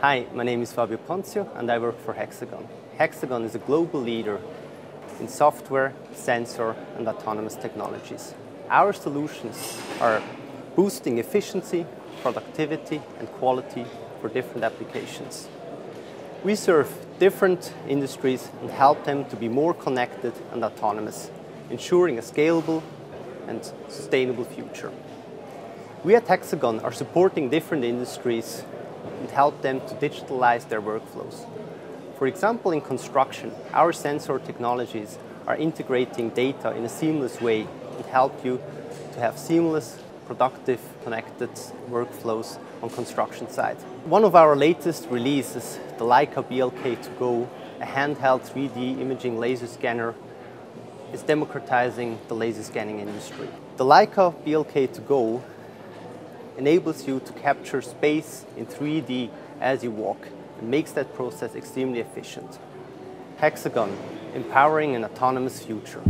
Hi, my name is Fabio Ponzio and I work for Hexagon. Hexagon is a global leader in software, sensor and autonomous technologies. Our solutions are boosting efficiency, productivity and quality for different applications. We serve different industries and help them to be more connected and autonomous, ensuring a scalable and sustainable future. We at Hexagon are supporting different industries and help them to digitalize their workflows. For example, in construction, our sensor technologies are integrating data in a seamless way and help you to have seamless, productive, connected workflows on construction site. One of our latest releases, the Leica BLK2GO, a handheld 3D imaging laser scanner, is democratizing the laser scanning industry. The Leica BLK2GO enables you to capture space in 3D as you walk and makes that process extremely efficient. Hexagon, empowering an autonomous future.